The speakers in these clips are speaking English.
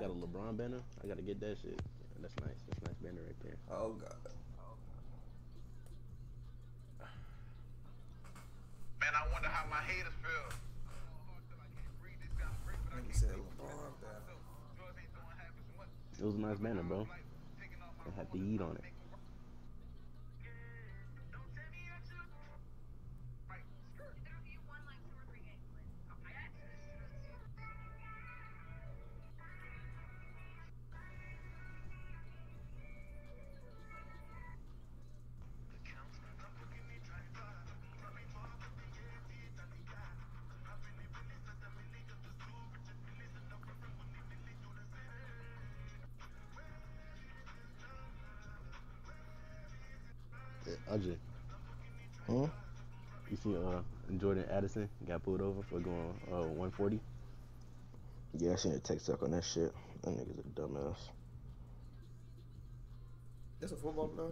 Got a LeBron banner. I gotta get that shit. That's nice. That's a nice banner right there. Oh god. Man, I wonder how my haters feel. Nigga said LeBron banner. It was a nice banner, bro. It had the eat on it. Ajay. Huh? You see uh Jordan Addison got pulled over for going uh 140? Yeah, I seen a TikTok on that shit. That nigga's a dumbass. This a football player?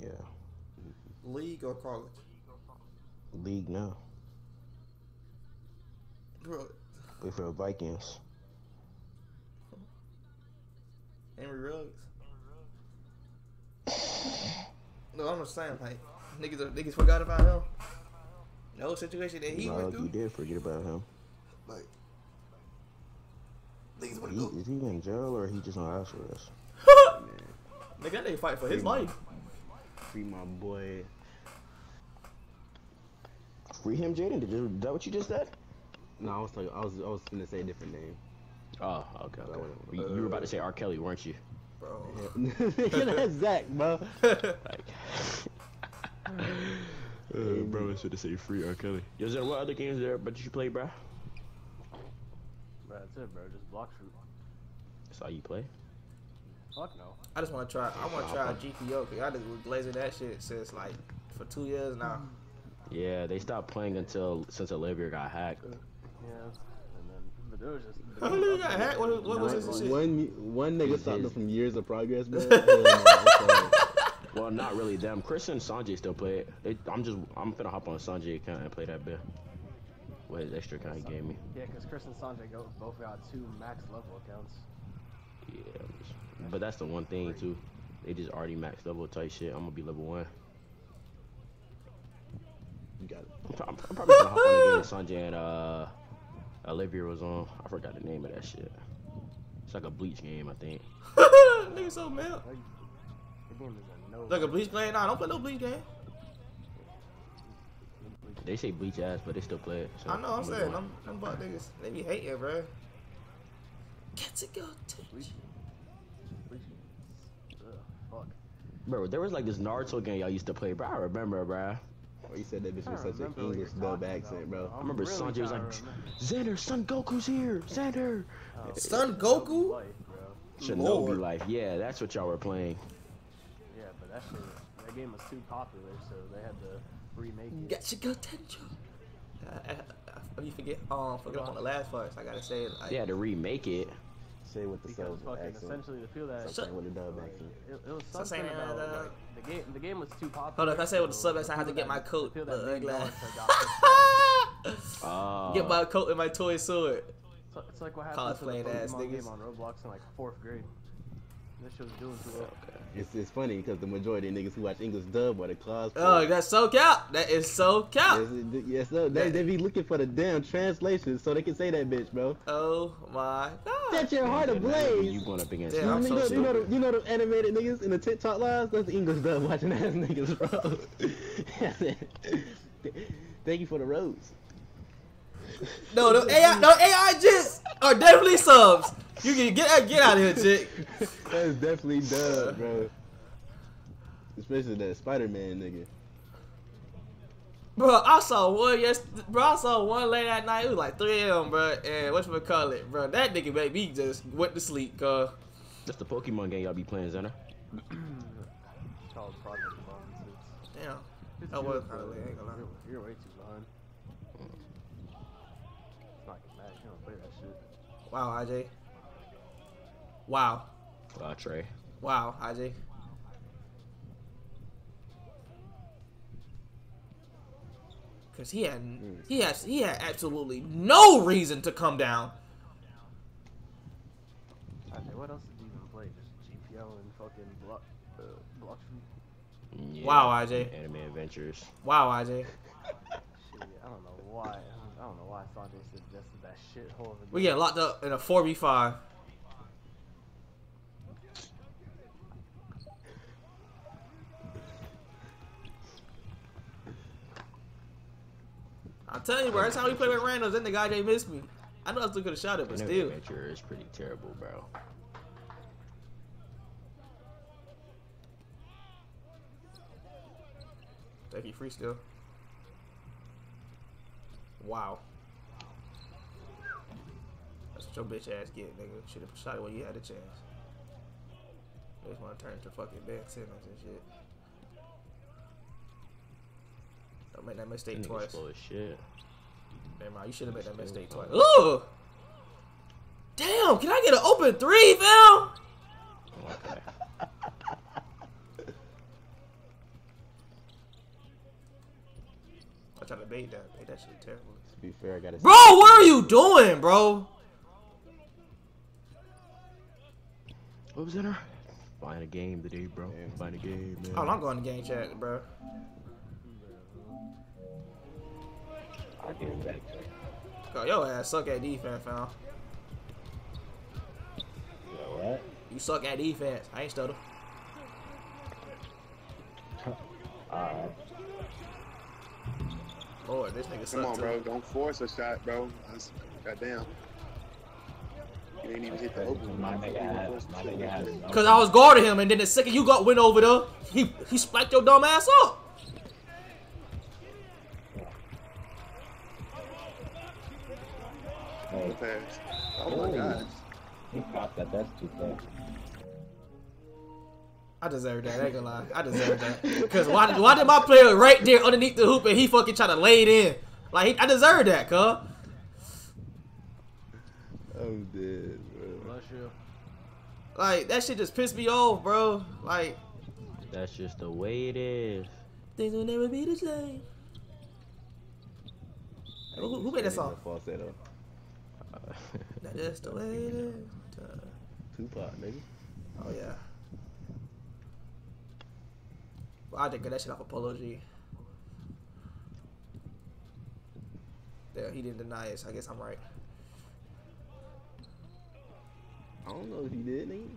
Yeah. League or college? League now. Bro, Play for the Vikings. Henry Ruggs. No, I'm just saying, like, niggas, are, niggas forgot about him. No situation that he Not went like you through. did forget about him. Like, niggas wanna He, go. is he in jail or he just on house arrest? Nigga, that nigga fight for his life. Free my boy. Free him, Jaden? Did you, is that what you just said? No, I was talking. I was I was gonna say a different name. Oh, okay, okay. You, you were about to say R. Kelly, weren't you? Bro. That's Zach, bro. Uh, bro, should have said free R. Kelly. Is there what other games there but you play, bro? Bro, that's it, bro. Just block shoot. That's all you play? Fuck no. I just want to try. I want to try GPO because I just was glazing that shit since like for two years now. Yeah, they stopped playing until since Olivia got hacked. Yeah. And there was just. How the nigga got hacked? What, what was this shit? One one nigga stopped his- from years of progress, man. Hell no, I'm sorry. Well, not really them. Chris and Sanjay still play it. They, I'm just I'm finna hop on Sanjay account and play that bit. What his extra account he gave me. Yeah, because Chris and Sanjay go, both got two max level accounts. Yeah, but that's the one thing too. They just already max level type shit. I'm gonna be level one. You got it. I'm, I'm probably gonna hop on again. Sanjay and uh, Olivia was on. I forgot the name of that shit. It's like a bleach game, I think. nigga so mad. Like, the game is a no. Like a bleach game? Nah, I don't play no bleach game. They say bleach ass, but they still play it. So I know. I'm gonna saying them, them butt niggas. They be hating, bro. Get to go to. Bleach. Bleach. Fuck. Bro, there was like this Naruto game y'all used to play, bro. I remember, bro. Oh, you said that bitch I was such an English dub accent, bro. bro. I remember really Sanjay was like, to. Xander, Son Goku's here, Xander. Oh, Son Goku? Life, bro. Shinobi Lord. Life. Yeah, that's what y'all were playing. Yeah, but that shit, that game was too popular, so they had to remake it. Get to go to. I, I, I, you forget. Um, forget on the last part. I gotta say it. Like, They had to remake it. Say with the because fucking accent. essentially to feel that, Shut- Say with the dub like, accent. it, it was So something saying about that, uh, like, the game. The game was too popular. Hold on, if I say with the so sub accent, I have to get my coat, feel the that big ugly Naruto ass. got pissed off. Oh. Get my coat and my toy sword. So- It's like what happened to the Cosplaying ass Pokemon game niggas. on Roblox in like fourth grade. This shit was doing too well. It's, it's funny because the majority of niggas who watch English dub are the cosplay. Oh, that's so cap. That is so cap. Yes, it- yes, no, they, they be looking for the damn translation so they can say that bitch, bro. Oh my god. Set your heart ablaze. You ablaze. going up against Damn, You, I'm know, so you, know, you, know the, you know the animated niggas in the TikTok lives? That's the English dub watching ass niggas, bro. Thank you for the roads. No, the AI, no AI jits are definitely subs. You can get get out of here, chick. That's definitely dub, bro. Especially that Spider-Man nigga. Bro, I saw one yes, bro. I saw one late at night. It was like three of them, bro. And what's call it, bro? That nigga made me just went to sleep, cause That's the Pokemon game y'all be playing, Xander. It's called Project Bond. It's, damn. That was good, kinda but late, ain't gonna lie. You're, you're way too behind. It's not getting mad. You don't play that shit. Wow, IJ. Wow, Uh, Trey. wow, IJ. Cause he had he has he had absolutely no reason to come down. what else did you even play? Just GPO and fucking block, uh, block shoot? Yeah. Wow, IJ. Anime Adventures. Wow, IJ. Shit, I don't know why. I don't, know why I suggested that shithole. We game. getting locked up in a 4v5. I'm telling you, bro. That's how we play with randoms, then the guy they missed me. I know I still could have shot it, but Anime still. Adventure is pretty terrible, bro. Thank you, free still. Wow. That's what your bitch ass get, nigga. Should have shot it when you had a chance. They just want to turn into fucking Ben Simmons and shit. Don't make that mistake That twice. slow as shit. Never mind, you should have made that mistake twice. Ooh! Damn, can I get an open three, fam? Oh, okay. I tried to bait that. Bait that shit terrible. To be fair, I gotta. Bro, what are you doing, bro? What was in her? Find a game today, bro. Yeah. Find a game, man. Oh, I'm going to game chat, bro. I'll get it back. Go, your ass suck at defense, fam. You know what? You suck at defense. I ain't stutter. Alright. Lord, this nigga Come on, too. bro. Don't force a shot, bro. That's, goddamn. You ain't even hit the open. My nigga ain't my nigga has. Cause I was guarding him, and then the second you got went over there, he he spiked your dumb ass up. Hey, Oh my Ooh. god. he popped that. That's too fast. I deserve that. I ain't gonna lie. I deserve that. Cause why did why did my player right there underneath the hoop and he fucking try to lay it in? Like he, I deserve that, cuz. I'm dead, bro. Bless you. Like that shit just pissed me off, bro. Like That's just the way it is. things will never be the same. Hey, Who, who made that song? Falsetto. That's just the way it is. Tupac, nigga. Oh yeah. Well, I did get that shit off of Polo G. Yeah, he didn't deny it, so I guess I'm right. I don't know if he did, nigga.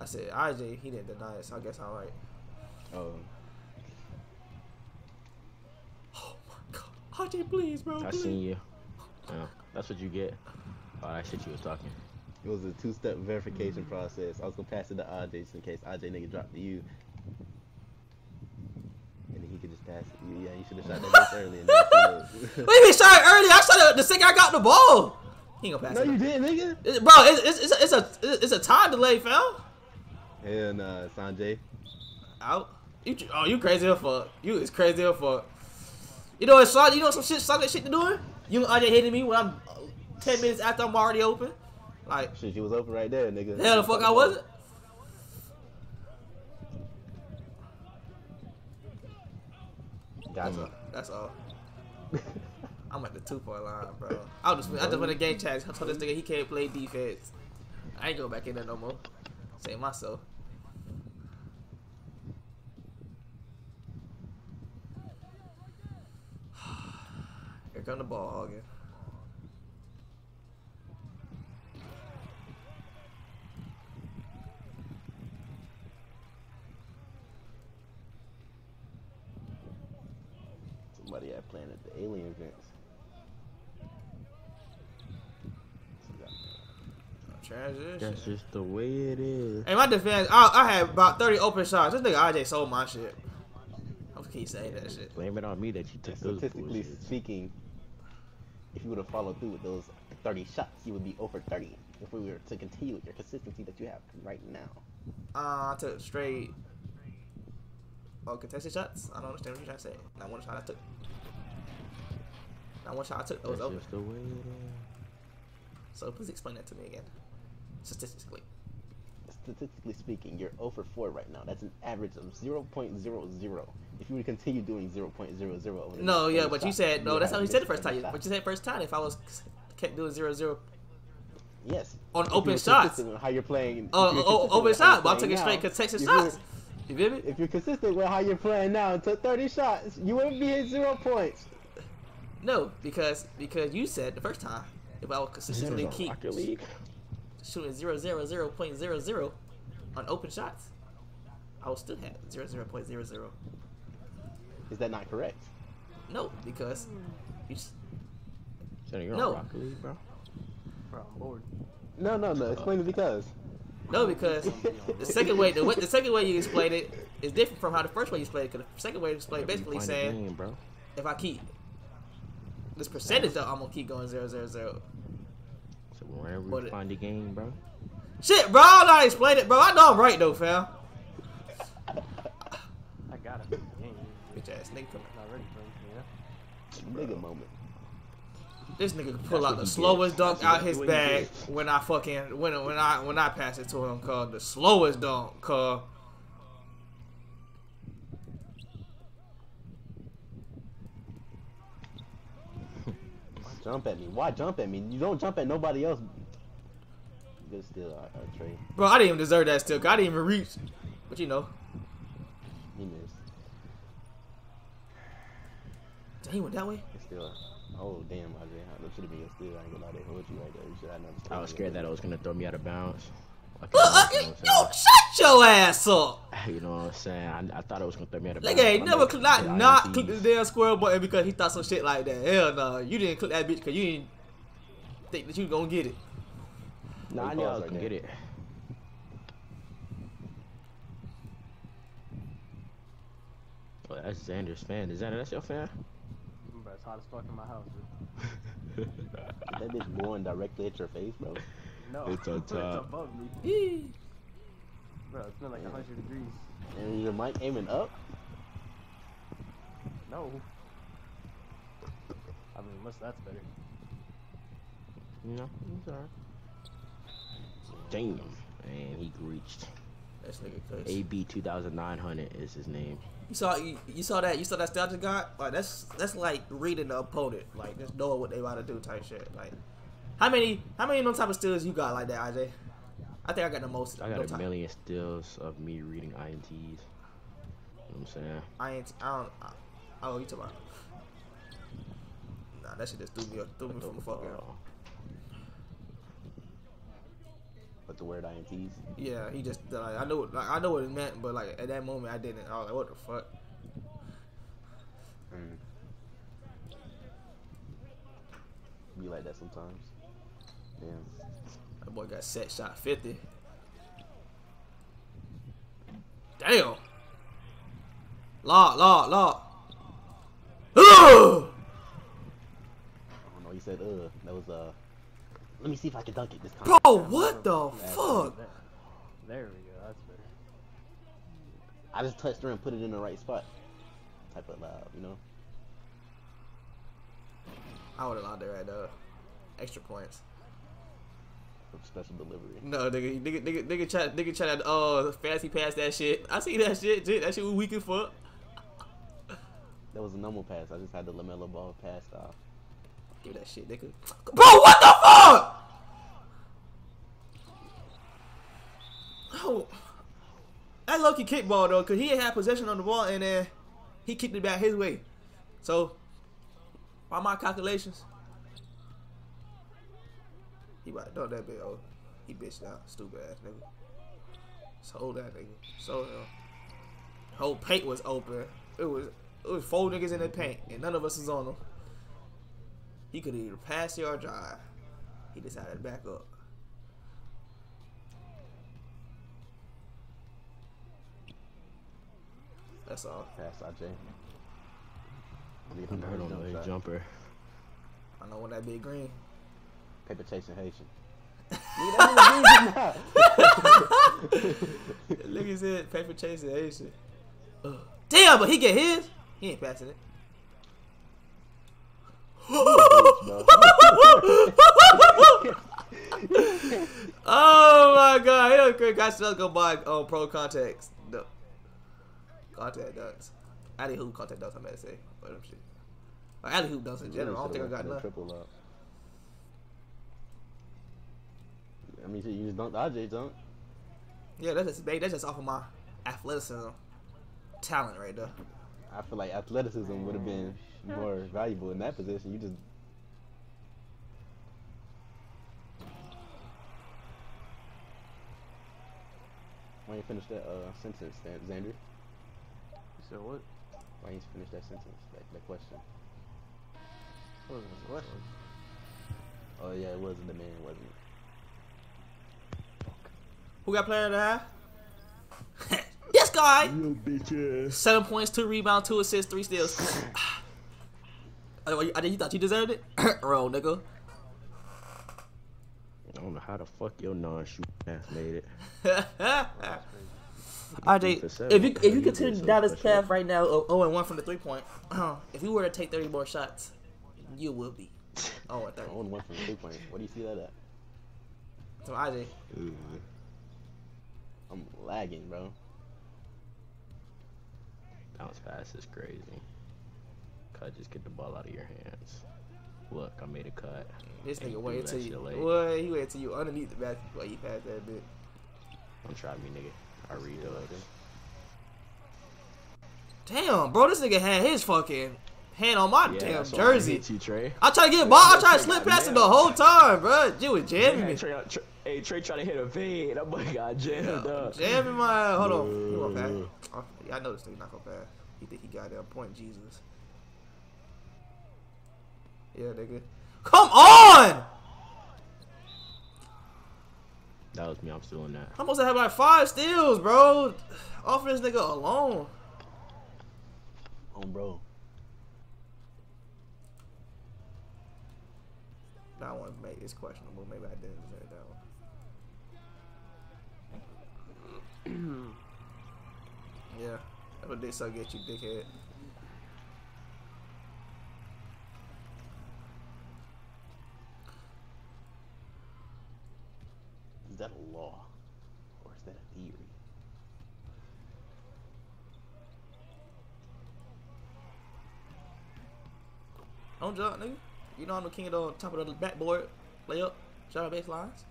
I said IJ, he didn't deny it, so I guess I'm right. Oh, Oh my god. IJ, please, bro. I seen you. Yeah, that's what you get. Oh, that shit you was talking. it was a two-step verification process. I was gonna pass it to IJ just in case AJ nigga dropped to you. And then he could just pass it. Yeah, you should have shot that bitch early. And then What you mean shot it early? I shot it the second I got the ball. He ain't gonna pass no, you didn't, nigga. Bro, it's, it's, it's, a, it's a time delay, fam. Hell nah, Sanjay. Out. You oh you crazy as fuck. You is crazy as fuck. You know what son? You know some shit that shit to doing? You and RJ hitting me when I'm uh, ten minutes after I'm already open. Like Shit, you was open right there, nigga. hell the fuck I wasn't. That's Gotcha. all. That's all. I'm at the two point line, bro. I just I just went to game chat. I told this nigga he can't play defense. I ain't go back in there no more. Save myself. Here come the ball hogging. Somebody had planted the alien. Transition. That's just the way it is. Hey, my defense, I, I had about 30 open shots. This nigga RJ sold my shit. I'm keep saying that shit. Blame it on me that you took those Statistically bullshits. speaking, if you would have followed through with those 30 shots, you would be over 30. If we were to continue with your consistency that you have right now. Uh, I took straight. Oh, contested shots? I don't understand what you're trying to say. Not one shot I took. Not one shot I took that was That's just the way it So please explain that to me again. Statistically. Statistically speaking, you're over 4 right now. That's an average of 0.00. If you would continue doing 0.00 over the No, yeah, but you said no. That's how you said the first time. But you said first time if I was kept doing zero zero. Yes, on If open shots. with How you're playing? Uh, you're oh, open shot, but I'm playing taking straight contested shots. You feel me? If you're consistent with how you're playing now took 30 shots, you wouldn't be at zero points. No, because because you said the first time if I would that consistently keep League? Shooting zero zero zero point zero zero on open shots, I will still have zero zero point zero zero. Is that not correct? No, because you s- Is that you're No. on Rocket League, bro? Bro, I'm bored. No, no, no. Explain it because. no because the second way the, way- the second way you explain it is different from how the first way you explained it. Because the second way you explain basically saying game, bro. if I keep this percentage though, I'm gonna keep going zero zero zero. So wherever But you it- find the game, bro. Shit, bro, I don't know how to explain it, bro. I know I'm right though, fam. I gotta beat the game. Bitch ass nigga coming. Not ready for it, you? Nigga moment. This nigga can pull That's out the slowest gets. dunk That's out his bag when I fucking when when I when I pass it to him. Called the slowest dunk. Cause Jump at me. Why jump at me? You don't jump at nobody else. Good still, uh, uh, Trey. bro, I didn't even deserve that still. 'cause I didn't even reach. But you know, He missed. damn, he went that way. It's still. Oh damn, Andre. That should have been your steal. I ain't gonna lie, they hold you right there. You should have known. I was scared that it was gonna throw me out of bounds. Like, Look, uh, you yo, know what I'm shut your ass up. You know what I'm saying? I, I thought it was gonna throw me out of Nigga bounds. ain't but never made cl- not to not click the damn square button because he thought some shit like that. Hell no, you didn't click that bitch because you didn't think that you gonna get it. Nah, I Hey, knew I pause was gonna get it. Oh, that's Xander's fan. Is Xander, that's your fan? Bro, it's hot as fuck in my house, bro. That bitch blowing directly at your face, bro. No, It's on it's top. above me. Bro, it's been like 100 degrees. And your mic aiming up. No. I mean, unless that's better. No, it's alright. Damn. And he reached. That's nigga cuz. AB 2900 is his name. You saw you, you saw that you saw that stat you got like that's that's like reading the opponent like just knowing what they about to do type shit like how many how many them type of steals you got like that IJ? I think I got the most. I got no a time. million stills of me reading INTs. You know what I'm saying? I ain't I don't. I, oh, you talking about? Nah, that shit just threw me up, threw me from the fucking. But the word INTs. Yeah, he just like I know like I know what it meant, but like at that moment I didn't. I was like, what the fuck? Mm. Be like that sometimes. Damn. That boy got set shot fifty. Damn. Law, law, law. Ugh! I don't know. He said, "Uh, that was uh." Let me see if I can dunk it this time. Bro, what the fuck? There, there we go. That's better. I just touched her and put it in the right spot. Type of loud, you know. I would have allowed that right there. Extra points. Special delivery. No, nigga, nigga, nigga, nigga, try, nigga, try to, oh, fancy pass that shit. I see that shit. That shit was weak as fuck. That was a normal pass. I just had the Lamelo ball pass off. Give that shit, nigga. Bro, what the fuck? Oh, that lucky kickball though, cause he had possession on the ball and then he kicked it back his way. So, by my calculations, he about to dunk that bit. Oh, he bitched out, stupid ass nigga. Sold that nigga. Sold him. Uh, whole paint was open. It was it was four niggas in the paint, and none of us was on them. He could either pass it or drive. He decided to back up. That's all. Pass IJ. Lead I him to heard his on the jumper. I know when that big green. Paper chasing Haitian. Nigga, that nigga green now. Look at that paper chasing Haitian. Ugh. Damn, but he get his. He ain't passing it. oh my god, he don't great guys still go buy um, pro contacts. No. Contact ducks. Alley hoop contact ducks, I meant to say. But them shit. Or alley hoop ducks in general. I don't think I got none. none. Triple up. I mean, you just dunked RJ dunk. Yeah, that's just that's just off of my athleticism, talent right there. I feel like athleticism would have been more valuable in that position. You just Why you finish that uh, sentence, Xander? You said what? Why you finish that sentence? That, that question. What was the question? Oh yeah, it wasn't the man, wasn't it? Who got player of the half? this guy. You bitch ass. Seven points, two rebounds, two assists, three steals. Oh, you, you thought you deserved it? Roll, nigga. I don't know how the fuck your non-shoot ass made it. RJ, for if you if you You continue did so down this special. path right now, oh, 0 and 1 from the three point, if you were to take 30 more shots, you will be 0 and 30. I only one from the three point. What do you see that at? So RJ, I'm lagging, bro. Bounce pass is crazy. Cut, just get the ball out of your hands. Look, I made a cut. this nigga do wait that till you, late. boy, he wait till you underneath the basketball, you pass that bit. Don't try me, nigga. I read those. Damn, bro, this nigga had his fucking hand on my Yeah, damn that's why I jersey. you, Trey. I try to get ball, I try to slip got past him the whole time, bro. You was jamming Yeah, me. Trey, Trey, hey, Trey trying to hit a fade. That boy got jammed up. Jamming my hold on. He gonna pass. Oh, yeah, I know this nigga not gonna pass. He think he got that point Jesus. Yeah, nigga. Come on! That was me. I'm still in that. I'm supposed to have like five steals, bro. Off this nigga alone. Oh, bro. That one made is questionable. Maybe I didn't say that one. Yeah, that's what they suck at you, dickhead. Is that a law? Or is that a theory? Don't jump, nigga. You know I'm the king of the top of the backboard. Lay up. Shot out baselines.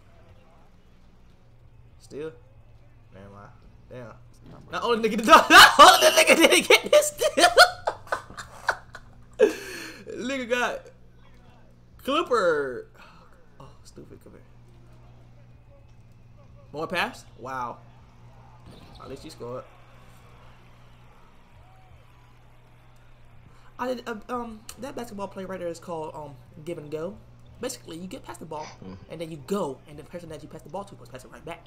Still. Man, my damn. Not only nigga, not only the nigga didn't get this steal. nigga got Clipper. Oh, stupid. Come here. More pass? Wow. At least you scored. I did, uh, um that basketball play right there is called um give and go. Basically, you get past the ball and then you go, and the person that you pass the ball to must pass it right back.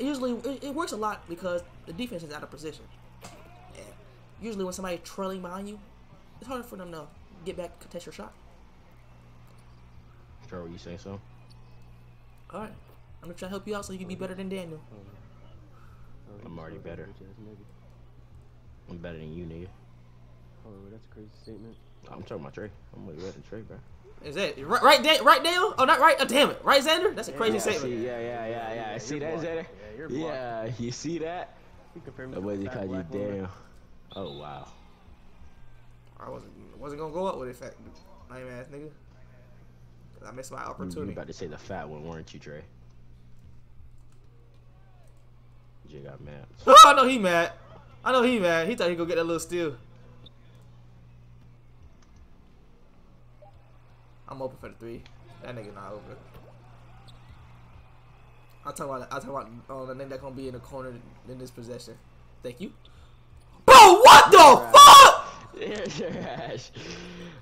It usually, it, it works a lot because the defense is out of position. And usually, when somebody's trailing behind you, it's harder for them to get back, and contest your shot. Trey, what you say so? All right, I'm gonna try to help you out so you can be better than Daniel. I'm already better. I'm better than you, nigga. Oh, that's a crazy statement. I'm talking about Trey. I'm way better than Trey, bro. Is that right? Right, Dan- right, Daniel? Oh, not right. Oh, damn it! Right, Xander? That's a crazy Yeah, statement. See, yeah, yeah, yeah, yeah. See you're that, blocked. Xander? Yeah, you're. Yeah, you see that? You compare me That to way a they fat call you black woman. Oh wow. I wasn't wasn't gonna go up with it, fat lame ass nigga. 'Cause I missed my You, you opportunity. about to say the fat one, weren't you, Trey? Jay got mad. Oh, I know he mad. I know he mad. He thought he gonna get that little steal. I'm open for the three. That nigga not open. I'll talk about I'll talk about uh, the nigga that gonna be in the corner in this possession. Thank you. Bro, what the fuck? There's your ass.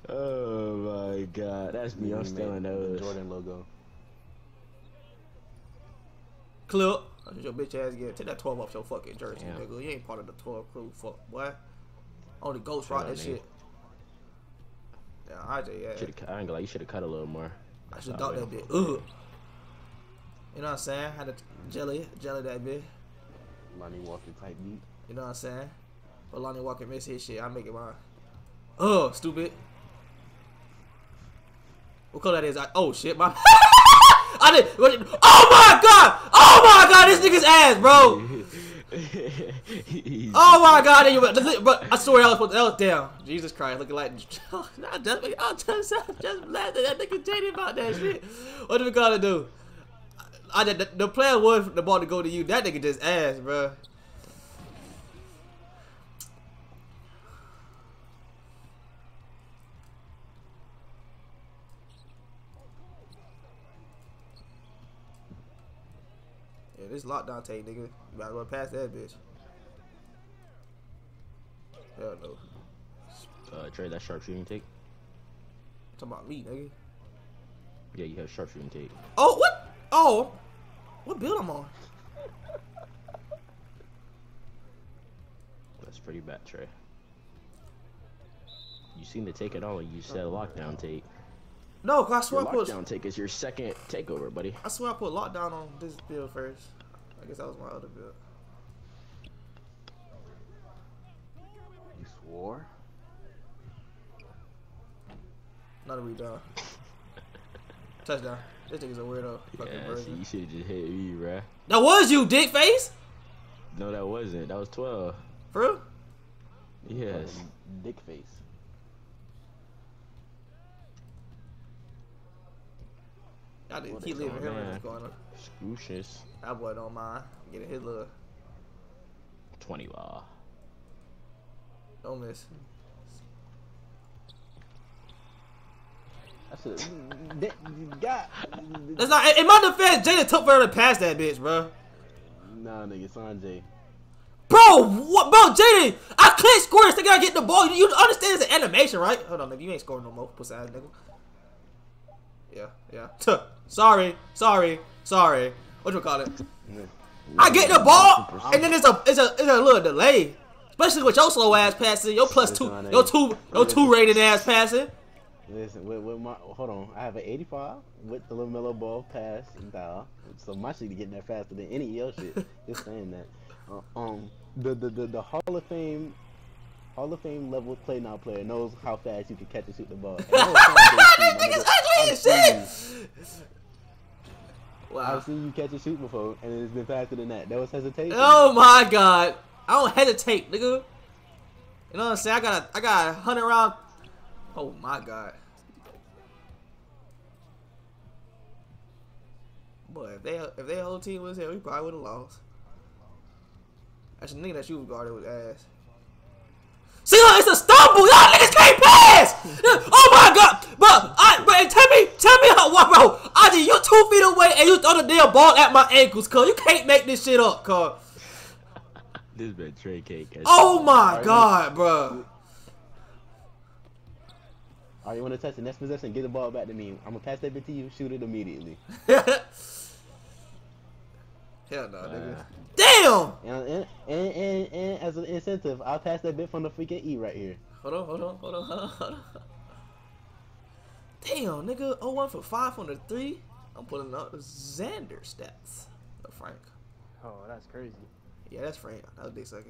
Oh my god, that's me. I'm You still in made the those. Jordan logo. Clip. That's your bitch ass get. Take that 12 off your fucking jersey, Yeah. nigga. You ain't part of the 12 crew, fuck, boy. Only Ghost Shut rock that nigga. shit. Yeah, RJ, yeah. Should've, I ain't gonna lie, you should have cut a little more. I should That's thought that right. bit. Ugh. You know what I'm saying? Had to jelly, jelly that bit. Lonnie Walker type beat. You know what I'm saying? But Lonnie Walker miss his shit. I make it mine. Ugh, stupid. What color that is? I, oh shit, my. I did. Oh my god! Oh my god! This nigga's ass, bro. Oh my god, you but I swear that was, was damn. Jesus Christ, looking like I just I just I just laughed at that nigga JD about that shit. What do we gotta do? I the, the player was the ball to go to you. That nigga just ass, bro. Yeah, this lockdown tape, nigga. You might as well pass that bitch. Hell no. uh, Trey, that sharpshooting take. Talking about me, nigga. Yeah, you have sharpshooting take. Oh, what? Oh, what build I'm on? That's pretty bad, Trey. You seem to take it all. You said lockdown take. No, 'cause I swear Your I put. lockdown take is your second takeover, buddy. I swear I put lockdown on this build first. I guess that was my other build. You swore? Not a rebound. Touchdown. This nigga's a weirdo. Fucking Yeah, see, you should just hit me, bruh. That was you, dick face. No, that wasn't. That was 12. For real? Yes. Dick face. I didn't keep leaving him in on? this corner. Scroocious. That boy don't mind getting his little 20 ball. don't miss. That's a that, God. That's not in my defense. Jada took forever to pass that bitch, bro. Nah, nigga, Sanjay. Bro, what, bro, Jaden? I can't score this. Gotta get the ball. You, you understand it's an animation, right? Hold on, nigga. You ain't scoring no more, pussy ass nigga. Yeah, yeah. Sorry, sorry, sorry. What you call it? I get the ball, and then it's a it's a it's a little delay, especially with your slow ass passing, your plus two, your two, your two rated ass passing. Listen, with, with my hold on, I have an 85 with the LaMelo ball pass and dial, so my shit getting there faster than any of your shit. Just saying that. Uh, um, the, the the the Hall of Fame, Hall of Fame level play now player knows how fast you can catch and shoot the ball. And that was Sanjay's These team, my niggas ugly as shit. I've seen you catch a shoot before, and it's been faster than that. That was hesitation. Oh my god. I don't hesitate, nigga. You know what I'm saying? I got a I got a hundred round. Oh my god. Boy, if they if their whole team was here, we probably would have lost. Actually, nigga that you guarded was ass. See, look, it's a stumble. Y'all niggas can't pass. oh my god, but I, but tell me, tell me how, what, bro? Aji, you two feet away and you throw the damn ball at my ankles, cuz you can't make this shit up, cuz. This been Trey Cake. Oh my god, bro. All right, you want to touch the next possession? Get the ball back to me. I'm gonna pass that bit to you. Shoot it immediately. Hell no, nigga. Uh, Damn! And, and, and, and, and as an incentive, I'll pass that bit from the freaking E right here. Hold on, hold on, hold on, hold on, hold on. Damn, nigga. 0 for 5 on the 3. I'm pulling out Xander stats. No, Frank. Oh, that's crazy. Yeah, that's Frank. That was Dick Sucker.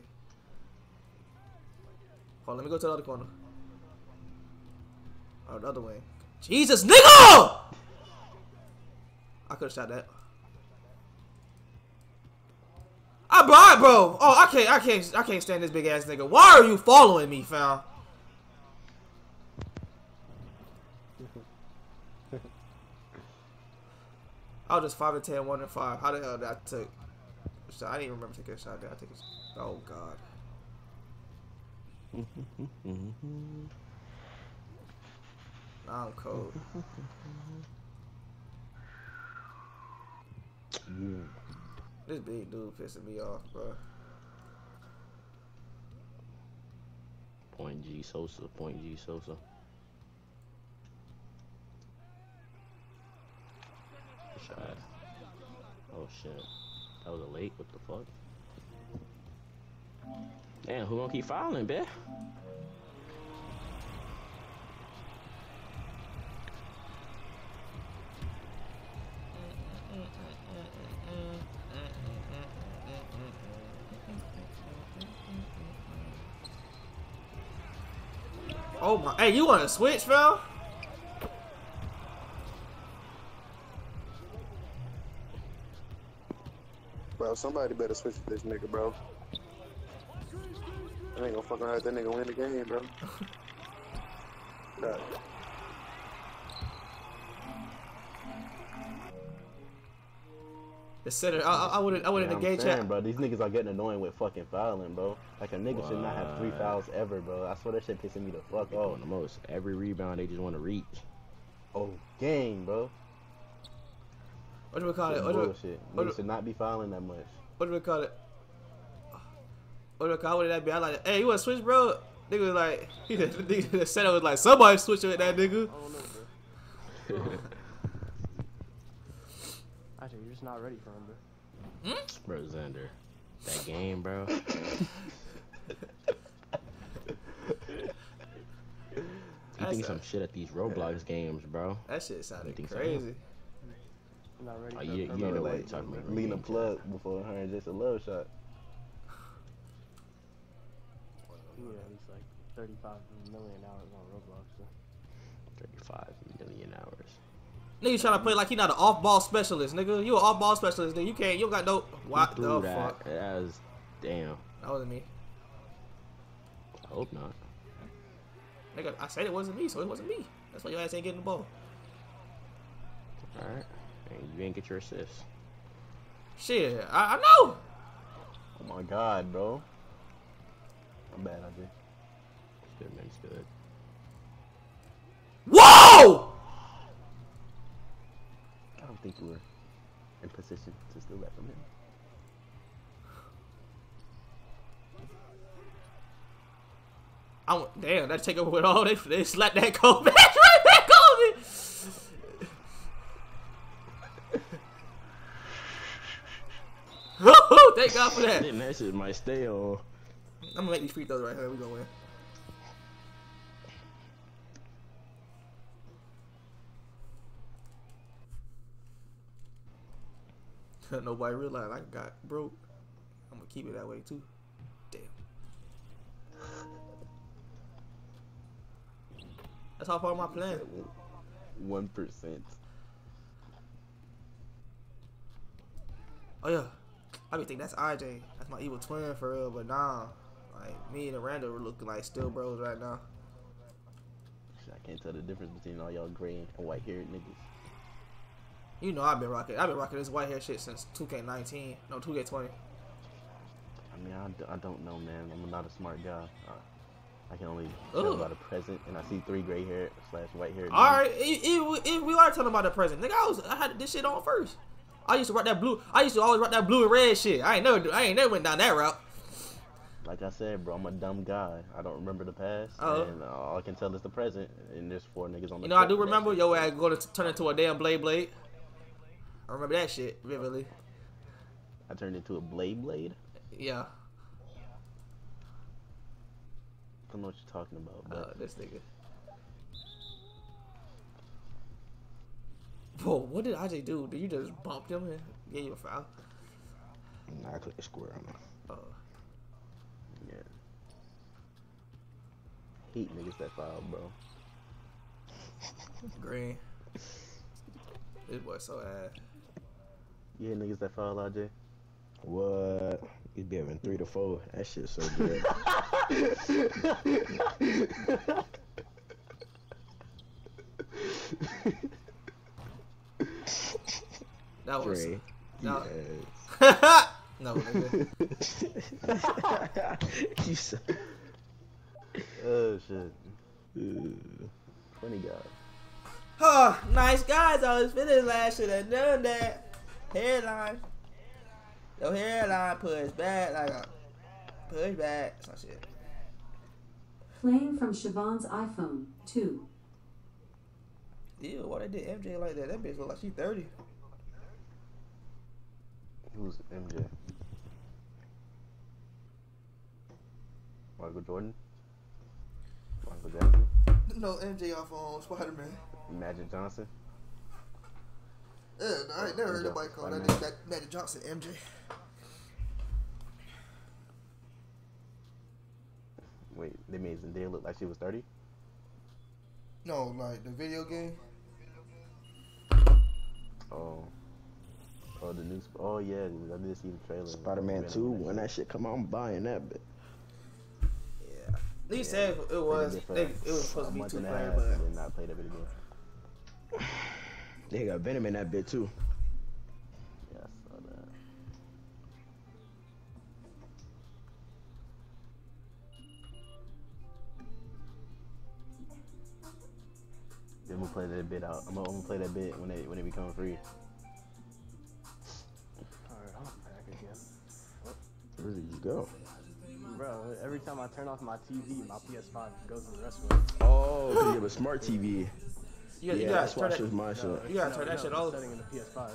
Hold on, let me go to the other corner. Oh, the other way. Jesus, nigga! I could have shot that. I bro, bro. Oh, I can't, I can't, I can't stand this big ass nigga. Why are you following me, fam? I was just five and ten, one and five. How the hell did I take? So I didn't even remember taking a shot. Did I take a shot? Oh god. Nah, I'm cold. Mm. This big dude pissing me off, bro. Point G Sosa. Point G Sosa. Shot. Oh shit. That was a late. What the fuck? Damn, who gonna keep fouling, bitch? Oh my! Hey, you want to switch, fam? Bro, somebody better switch with this nigga, bro. I ain't gonna fucking let that nigga win the game, bro. God. The center. I, I, I wouldn't. I wouldn't Yeah, engage saying, that. bro. These niggas are getting annoying with fucking fouling, bro. Like a nigga should not have three fouls ever, bro. I swear that shit pissing me the fuck Oh, off. the most. Every rebound, they just want to reach. Oh, game, bro. What do we call Shit it? What bullshit. what Niggas do- should not be fouling that much. what do we call it? What do we call it? What did that be? I like, hey, you want to switch, bro? Nigga was like, he the, nigga, the center was like, somebody switch with that nigga. I don't know, bro. Actually, you're just not ready for him, bro. Hmm? Bro, Xander. That game, bro. You think some shit at these Roblox games, bro. That shit sounded think so? crazy. You're not ready Oh, you- you permanent know what you're talking about. Lean a plug before her and just a love shot. You need at least like 35 million hours on Roblox. So. 35 million hours. Nigga trying to play like he not an off ball specialist, nigga. You an off ball specialist, nigga. You can't. You don't got no. Who What the that? fuck? That was, damn. That wasn't me, I hope not. nigga. I said it wasn't me, so it wasn't me. That's why your ass ain't getting the ball. Alright. And you didn't get your assist. Shit, I, I know. Oh my god, bro. I'm bad, I did. It's good, man. It's good. Whoa! I don't think we were in position to steal that from him. I went, damn, that take over with all they they slapped that coat back right back on me. Thank God for that. That shit might stay on. I'm gonna make these free throws right here. We gonna win. Nobody realized I got broke. I'm gonna keep it that way too. Damn. That's part of my plan. One percent. Oh yeah, I be think that's IJ. That's my evil twin for real, but nah. Like me and Randall are looking like still bros right now. I can't tell the difference between all y'all gray and white haired niggas. You know I've been rocking. I've been rocking this white hair shit since 2K19. No, 2K20. I mean, I, d- I don't know, man. I'm not a smart guy. Uh, I can only Ooh. tell about the present, and I see three gray hair slash white hair. All right, if, we are talking about the present, nigga, I was I had this shit on first. I used to rock that blue. I used to always rock that blue and red shit. I ain't never do. I ain't never went down that route. Like I said, bro, I'm a dumb guy. I don't remember the past, Oh. and all I can tell is the present. And there's four niggas on the. You know, I do remember yo ass going to turn into a damn blade blade. I remember that shit vividly. I turned into a blade blade. Yeah, I don't know what you're talking about, but uh, this nigga. Bro, what did IJ do? Did you just bump him and get you a foul? Nah, I clicked square on him. Uh, yeah. Hate niggas that foul, bro. green. This boy so ass. You hate niggas that foul, AJ? What? He'd be having three to four. That shit's so good. That was Dre. no, Yes. no. Nigga. you said. oh shit. Funny guy. Oh, nice guys. I was finished last should have done that. Hairline. Your hairline push back like a push back. Some shit. Playing from Siobhan's iPhone 2. Ew, why they did MJ like that? That bitch look like she 30. Who's MJ? Michael Jordan? Michael Jackson? No, MJ off um, on Spider Man. Magic Johnson? Yeah, I ain't never heard nobody call that nigga that Magic Johnson MJ. Wait, they made Zendaya look like she was 30? No, like the video game. Oh. Oh, the new. Sp- oh yeah, I did see the trailer. Spider-Man Yeah, 2, when that shit come out, I'm buying that bit. Yeah. They said it was They did for they, it was supposed a to be month two and a player, half but and then not play that bit again. They got Venom in that bit too. Yeah, I saw that. Then we'll play that bit out. I'm gonna, I'm gonna play that bit when they when they become free. Alright, I'm back again. Where did you go? Bro, every time I turn off my TV, my PS5 goes to the rest Oh, it. Oh, 'cause you have a smart TV. You, Yeah, got, you that's gotta why turn she was my shit. you gotta turn that no, shit the off. setting in the PS5.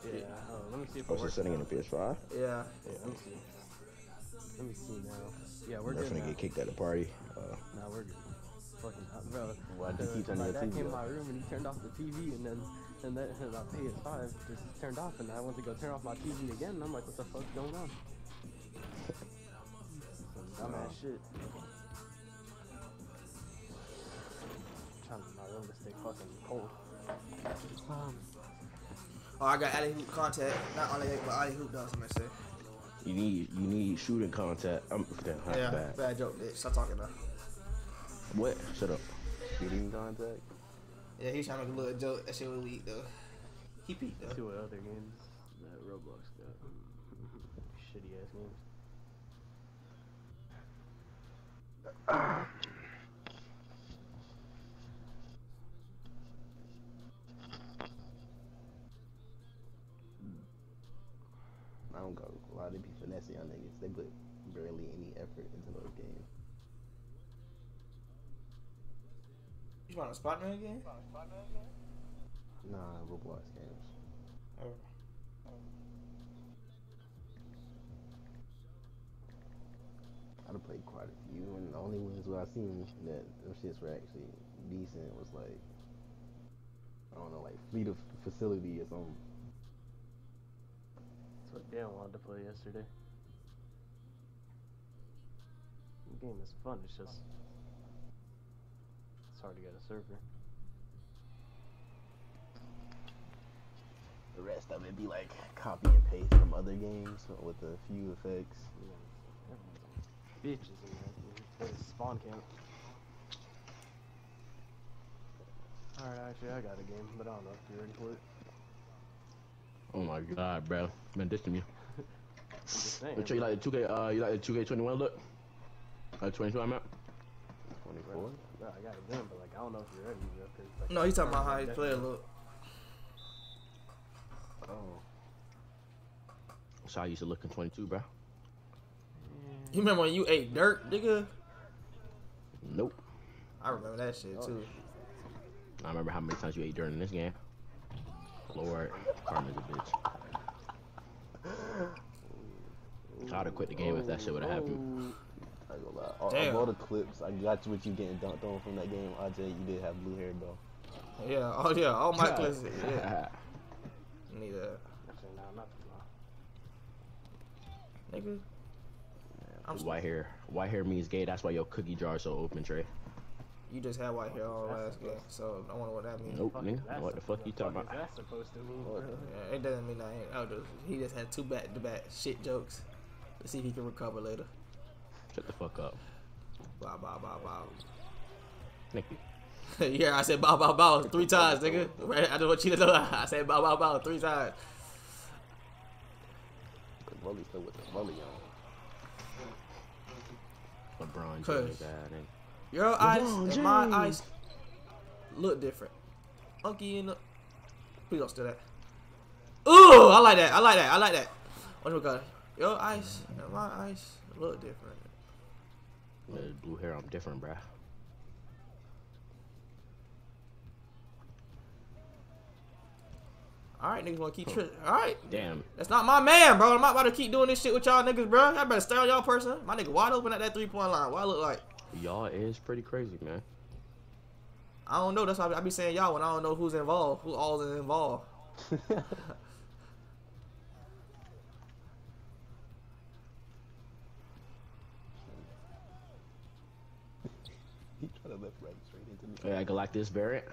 Yeah, uh, let me see if it What's the works. setting in the PS5? Yeah. Yeah, let me see. Let me see now. Yeah, we're We're good gonna get kicked at the party. Uh, Nah, we're good. Fucking uh, bro. Why'd you the- keep turning my your dad TV came in my room and he turned off the TV and then and then and my PS5 just turned off and I went to go turn off my TV again and I'm like, what the fuck's going on? Some dumbass shit. Fucking cold. Um, oh, I got alley hoop contact. Not only that, but alley hoop does. I'm gonna say. you need you need shooting contact. I'm damn, Yeah, bad. bad joke, bitch. Stop talking now. What? Shut up. Shooting contact. Yeah, he was trying to make a little joke. That shit was weak though. He peaked Let's see what other games that Roblox got. Shitty ass games. You want a Spider-Man game? Nah, Roblox games. Oh. I'd have played quite a few, and the only ones where I seen that them shits were actually decent was like, I don't know, like Flee the Facility or something. That's what Dan wanted to play yesterday. The game is fun, it's just it's hard to get a server. The rest of it be like copy and paste from other games with a few effects. Bitches in there. It's spawn camp. Alright, actually I got a game, but I don't know if you're ready for it. Oh my god, bro. Man, this to me. I'm just saying. But you like the 2K? Uh, you like the 2K21 look? Uh, 22 I'm at. 24? bro, I got a gun, but like I don't know if you're ready, bro. 'cause, like, No, he's talking about how he definitely- play a look. Oh. So I used to look in 22, bro. You remember when you ate dirt, nigga? Nope. I remember that shit oh, too. I remember how many times you ate during this game. Lord, Carmen's a bitch. I'd have quit the game if that shit would have happened. Oh. I ain't gonna lie. All, Damn. of all the clips, I got you what you getting dunked on from that game. RJ, you did have blue hair though. Yeah, oh yeah, all my classes. Yeah, need that, Actually, no, not too long. nigga. I'm white hair. White hair means gay. That's why your cookie jar is so open, Trey. You just had white hair all last game, so I wonder what that means. Nope, nigga. is What the fuck you talking about? That's supposed to mean? Yeah, it doesn't mean nothing. I just, he just had two back to back shit jokes. Let's see if he can recover later. Shut the fuck up. Bow, bow, bow, bow. Thank you. yeah, I said bow, bow, bow three times, nigga. Right? I don't want you to know. I said bow, bow, bow three times. The volley still with the volley on. LeBron James. Your eyes LeBron and my eyes look different. Monkey in the. Please don't steal that. Ooh, I like that. I like that. I like that. What do we got? Your eyes and my eyes look different. With blue hair, I'm different, bruh. All right, niggas want to keep tri All right, Damn. that's not my man, bro. I'm not about to keep doing this shit with y'all niggas, bro. Y'all better stay on y'all person. My nigga wide open at that three point line. What I look like? Y'all is pretty crazy, man. I don't know. That's why I be saying y'all when I don't know who's involved, who all is involved. he tried to left right straight into me. Hey, I got like this variant.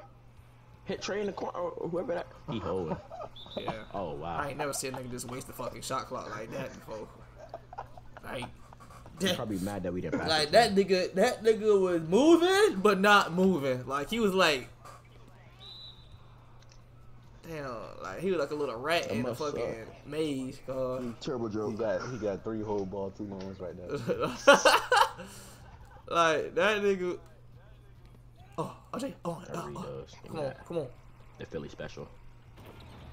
Hit Trey in the corner, or whoever that. He holding. Yeah. Oh wow. I ain't never seen a nigga just waste the fucking shot clock like that before. Like, He's that, probably mad that we didn't pass. like that nigga, that nigga was moving but not moving. Like he was like, damn, like he was like a little rat That in a must suck. fucking maze. Uh, Turbo He Joe. got he got three whole ball two moments right now. like that nigga. Oh, OJ, oh, That oh, really oh. does. come on, come on, The Philly special.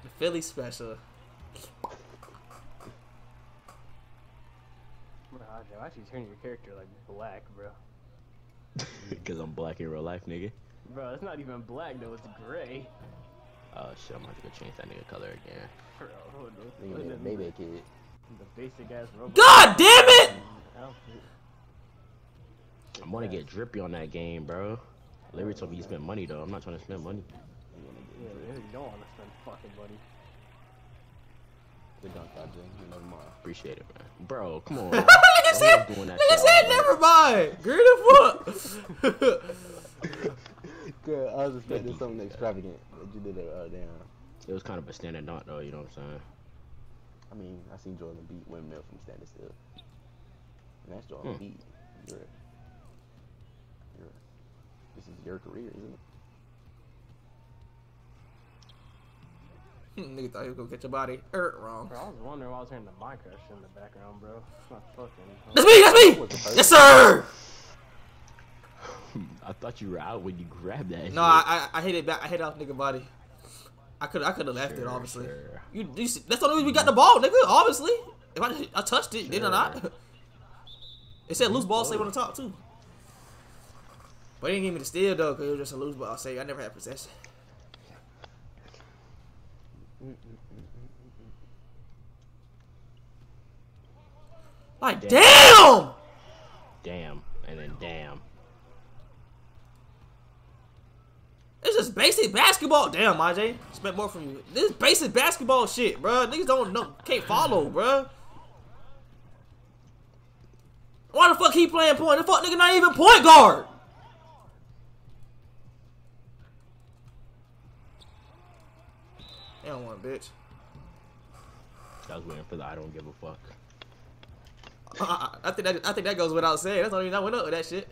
the Philly special. Bro, Ajay, why you turning your character like black, bro? Cause I'm black in real life, nigga. Bro, it's not even black though, it's gray. Oh shit, I'm about to go change that nigga color again. Bro, what the, Nigga, what that is baby it? The basic ass robot. God damn it! I'm gonna get drippy on that game, bro. Larry told me you spent money though. I'm not trying to spend money. Yeah, you don't want to spend fucking money. The dunk out, Jay. You never mind. Appreciate it, man. Bro, come on. Nigga I said, was doing that nigga shit said, all day. never mind. Girl, the fuck. Good. I was expecting something extravagant, but you did it. Uh, damn. It was kind of a standard dunk though, you know what I'm saying? I mean, I seen Jordan beat windmill from standing still. And that's Jordan Hmm. beat. You're, you're, this is your career, isn't it? nigga thought he was gonna catch your body. Er, wrong. Bro, I was wondering why I was hearing the Minecraft shit in the background, bro. It's not fucking. That's me, that's me! Yes, sir! I thought you were out when you grabbed that. No, I, I, I hit it back. I hit off nigga body. I could I could have left it, obviously. sure. You, you see, that's the only reason we got the ball, nigga. Obviously, if I I touched it, did I not? It said loose ball save on the top too. But he didn't give me the steal though, cause it was just a loose ball save. I never had possession. Like Damn. damn! Damn, and then damn. It's just basic basketball. Damn, IJ. Expect more from you. This is basic basketball shit, bro. Niggas don't know, can't follow, bro. Why the fuck he playing point? The fuck nigga not even point guard. Damn one, bitch. I was waiting for the I don't give a fuck. I, I think that I think that goes without saying. That's the only reason I went up with that shit.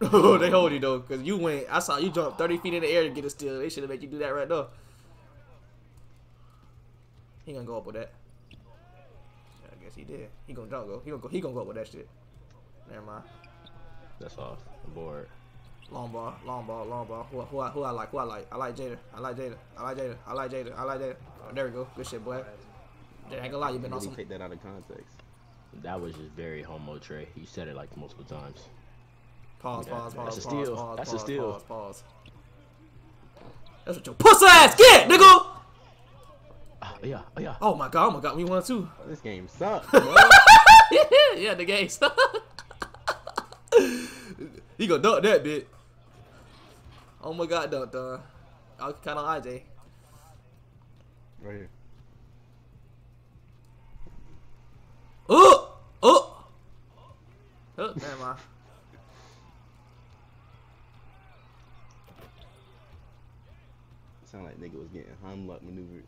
Oh, they hold you though, cause you went. I saw you jump 30 feet in the air to get a steal. They should have made you do that right there. He gonna go up with that. I guess he did. He gonna go. He gonna go. He gonna go up with that shit. Never mind. That's off the board. Long ball, long ball, long ball. Who, who, I, who I like? Who I like? I like Jada. I like Jada. I like Jada. I like Jada. I like Jada. Oh, there we go. Good shit, boy. Jada, ain't gonna lie, you been Really awesome. take that out of context. That was just very homo Trey. You said it like multiple times. Pause, Yeah, pause, pause, that's a steal. pause, That's a steal. pause, pause. That's what your puss ass get, nigga. Oh yeah, oh yeah. Oh my god, oh my god, we won too. Oh, this game sucks, bro. yeah, the game. sucks. he gonna dunk that bit. Oh my god, dunk, done. I was kind of IJ. right here. Oh, oh, oh, never mind. Sound like nigga was getting Heimlich maneuvered.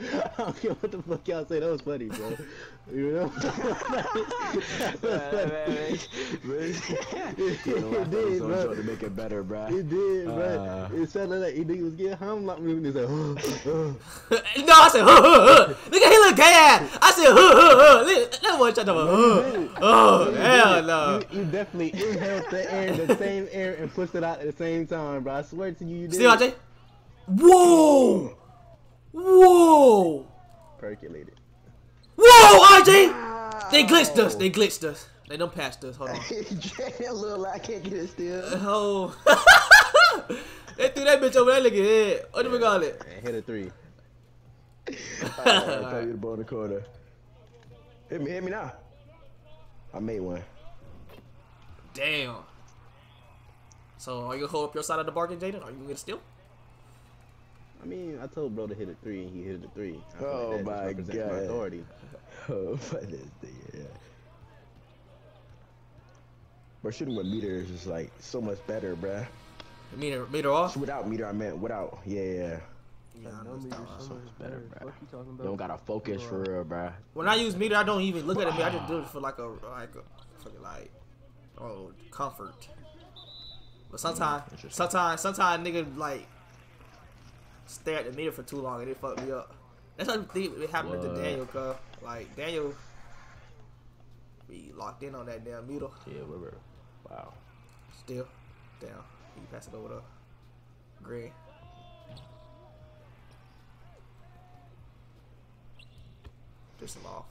I don't care what the fuck y'all say. That was funny, bro. You know? that was funny. it did, bro. to make it better, bro. It did, bro. Uh. it sounded like he nigga was getting Heimlich maneuvered. He's like, no, I said, huh, huh, huh. Nigga, he look gay ass. I said, huh, huh, huh. Look, That boy tried to, huh. Oh, hell no. You, you definitely inhaled the air, the same air, and pushed it out at the same time, bro. I swear to you, you did. Still, IJ? Whoa! Whoa! Percolated. Whoa, IJ! They glitched us. They glitched us. They done passed us. Hold on. Jay, little I can't get it still. Oh. they threw that bitch over that nigga head. What do we call it? Hit a three. Oh, I'll tell you the ball in the corner. Hit me, hit me now. I made one. Damn. So, are you gonna hold up your side of the bargain, Jaden? Are you gonna get a steal? I mean, I told bro to hit a three, and he hit a three. I feel Oh like my just represents God. authority. Oh, but this thing, yeah. But shooting with meter is just like so much better, bruh. Meter, meter off. Without meter, I meant without. Yeah, yeah. Yeah, Yeah, no meter, So so much better, better. bruh. Fuck you talking You don't gotta focus for real, bruh. When I use meter, I don't even look at it. I just do it for like a like a fucking like oh comfort. But mm, sometimes, interesting. sometimes, sometimes nigga like stare at the meter for too long and it fucked me up. That's what I think it happened to Daniel, cuz like Daniel be locked in on that damn meter. Yeah, we were. Wow. Still, Down. you pass it over to Green. Just some off.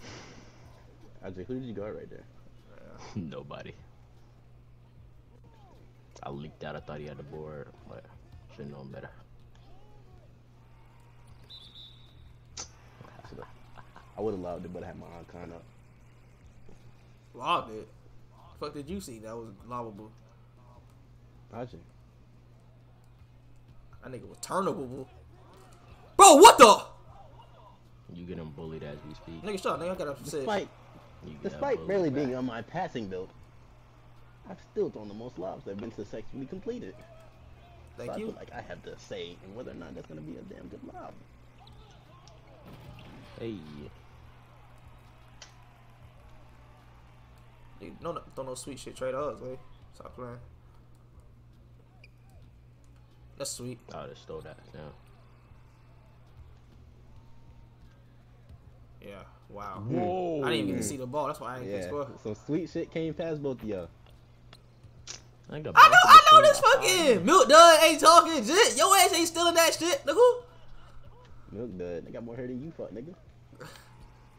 Ajay, who did you guard right there? Nobody. I leaked out. I thought he had the board, but should known better. I would have loved it, but I had my icon up. Lobbed it. Fuck did you see that was lobbable? Ajay. That nigga was turnable. Bro, what the? You getting bullied as we speak. Nigga, shut up, nigga. I got a assist. Despite, despite barely back. being on my passing build, I've still thrown the most lobs that have been successfully completed. so Thank I you. feel like I have to say in whether or not that's gonna be a damn good lob. Hey, No, no, don't no sweet shit. Trade us, way. Stop playing. That's sweet. I just stole that. Yeah. Yeah. Wow. Whoa. I didn't even see the ball. That's why I didn't get Yeah, score. some sweet shit came past both of y'all. I, I know, I know this fucking Milk Dud ain't talking shit. Your ass ain't stealing that shit, nigga. Milk dud. They got more hair than you, fuck nigga.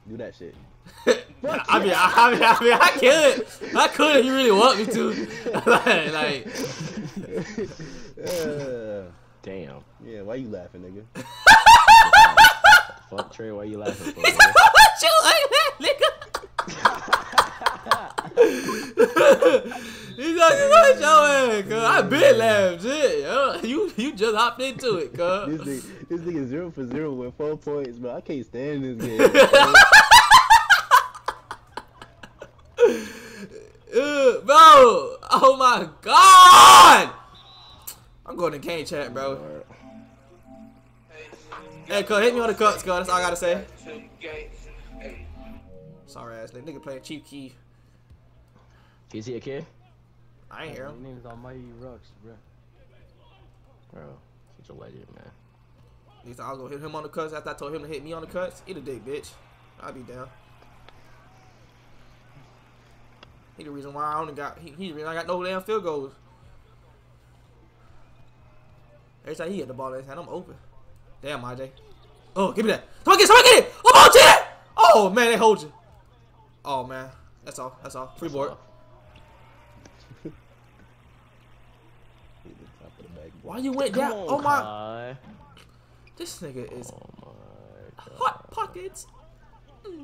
Do that shit. I mean, I, I mean, I mean, I could, I could if you really want me to. like, like, Uh, Damn. yeah, why you laughing, nigga? Fuck Trey, why you laughing for? what nigga? you like that, nigga? He's like, what your ass, cuz? I been laughing, shit. yo. You, you just hopped into it, This cuz. nigga, this nigga zero for zero with four points, bro. I can't stand this game. Bro. Oh my god! I'm going to Kane chat, bro. Hey, cuz, hit me on the cuts, cuz. That's all I gotta say. Sorry ass nigga. Nigga playing Chief Keef. Is he a kid? I ain't hear Your him. name's Almighty Rux, bro. Bro, he's a legend, man. He said I was gonna hit him on the cuts after I told him to hit me on the cuts. Eat a dick, bitch. I'll be down. He the reason why I only got he, he the reason I got no damn field goals. Every time he hit the ball in his hand, I'm open. Damn, IJ. Oh, give me that. Somebody get, somebody get it. Oh, on, Chad. Oh man, they hold you. Oh man, that's all. That's all. Free board. Hit the top of the bag. Why you went down? Oh my, this nigga is Oh my god. hot pockets. Mm.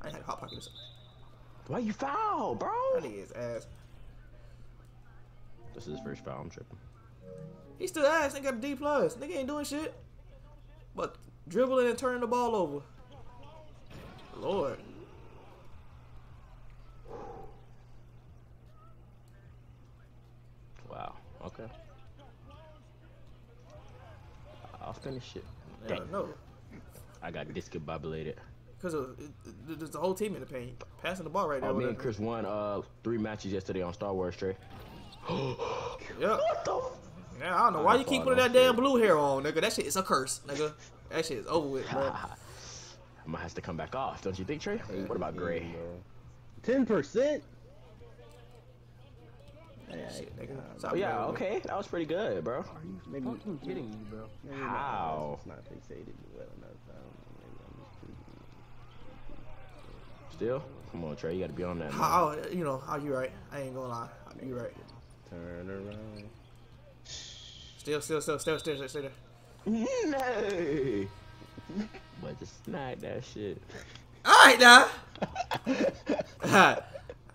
I ain't had hot pockets. Why you foul, bro? That is ass. This is his first foul. I'm tripping. He still ass. Nigga got a D plus. Nigga ain't doing shit. But dribbling and turning the ball over. Lord. Wow. Okay. I'll finish it. Yeah, no. I got discombobulated. Because there's the whole team in the paint. Passing the ball right there. Oh, me and. Chris won uh three matches yesterday on Star Wars, Trey. Yep. What the? Yeah, I don't know why you keep putting that of damn blue hair on, nigga. That shit is a curse, nigga. That shit is over with, bro. I might have to come back off, don't you think, Trey? What about Gray? Ten percent. Shit, nigga. Oh yeah, playing with me. okay, that was pretty good, bro. Are you Maybe- fucking kidding me, bro? Maybe not. How? It's not fixated well enough. I don't know. Maybe I'm just too- Still, come on, Trey, you got to be on that. How, you know, how you right. I ain't gonna lie. You right. Turn around. Still, still, still, still, still, still, still. No. but just smack that shit. Alright now.